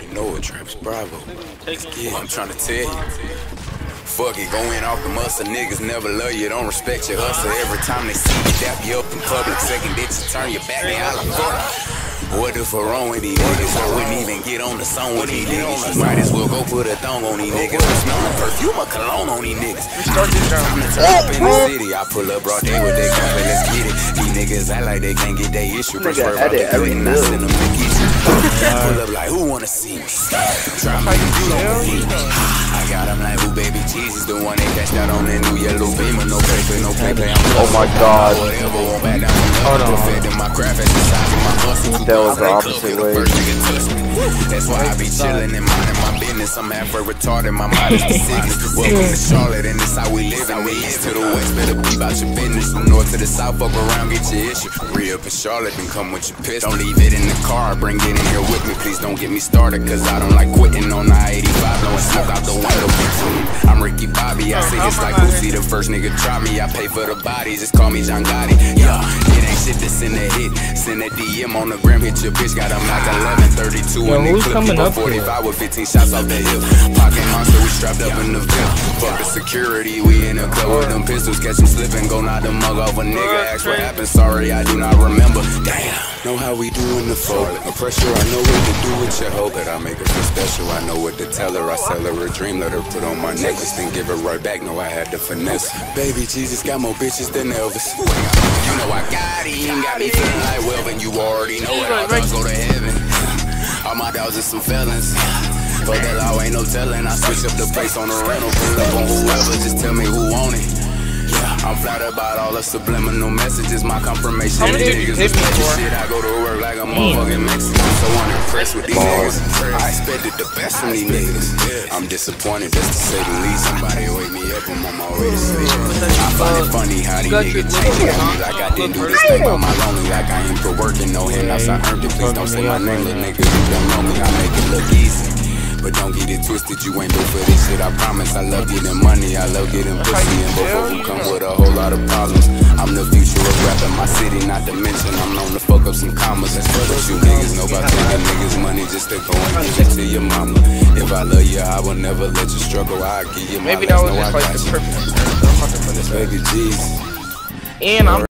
You know it, Travis Bravo. I'm trying to tell you. Fuck it, going off the muscle. Niggas never love you, don't respect your hustle. Every time they see you, dap you up in public. Second that you turn your back, they holla, fuck. What if we're wrong with these niggas? I wouldn't even get on the song with these niggas. You might as well go put a thong on these niggas. I smell the perfume of cologne on these niggas. Time to turn up in the city. I pull up broad day with that gun, let's get it. These niggas act like they can't get their issue. First word out the good and I send them to get you. Pull up like, who wanna see me? Try me, you don't believe me. I got them like, who baby Jesus, the one they cashed out on that new yellow beamer. No paper, no play, play. I'm Oh my god. Whatever, won't back down. Hold on. Perfecting my craft as the size of my muscle. That was the opposite way. That's why I be chillin' and minding my business. I'm halfway retarded, my mind is the sickness. Welcome to Charlotte, and this how we live. And the east to the west, better be about your business. From north to the south, up around, get your issue. Re up in Charlotte, then come with your piss. Don't leave it in the car, bring it in here with me. Please don't get me started, cause I don't like quitting on the 85, blowing smoke out the window. I'm Ricky Bobby, I say it's like Lucy, the first nigga drop me. I pay for the bodies, just call me John Gotti. Yeah, it ain't shit to send a hit. Send a DM on the gram, hit your bitch, got a Mac 11, 32 Yo, and they who's clip coming you up 45 with 15 shots off the hip. Pocket monster, we strapped up in the VIP. Fuck the security, we in the club with them pistols, catch them slipping, go knock the mug off a nigga. Ask what happened, sorry, I do not remember. Damn, know how we do in the fold. No pressure, I know what to do with your hoe, but I make her feel special. I know what to tell her. I sell her a dream, let her put on my necklace, then give her right back. No, I had to finesse. Baby Jesus got more bitches than Elvis. You know got it, ain't got me feeling like well, and you already know it. All dogs go to heaven. All my dogs are some felons. Fuck that law, ain't no telling. I switch up the place on the rental. Pull up on whoever, just tell me who want it. Yeah, I'm flattered about all the subliminal messages. My confirmation. How many These did you niggas hit me for? shit. I go to work like a mm. motherfucking Mexican. So unimpressed with these niggas. I expected the best from these niggas. I'm disappointed, just to say the least. Somebody wake me up, I'm on my way to sleep. Find it funny how these niggas on me like I didn't do this thing by my lonely. Like I ain't for working, no handouts. I earned it. Please don't say my name, little nigga. You don't know me. I make it look easy. But don't get it twisted, you ain't built for this shit. I promise. I love getting money, I love getting pussy, and both of them come with a whole lot of problems. I'm the future of my city, not to mention I'm known to fuck up some commas. That's what you niggas know about taking niggas' money just to go and give it to your mama. If I love you, I will never let you struggle. I'll give you my Maybe that was just like the perfect. I'm about to put this Baby G's. And I'm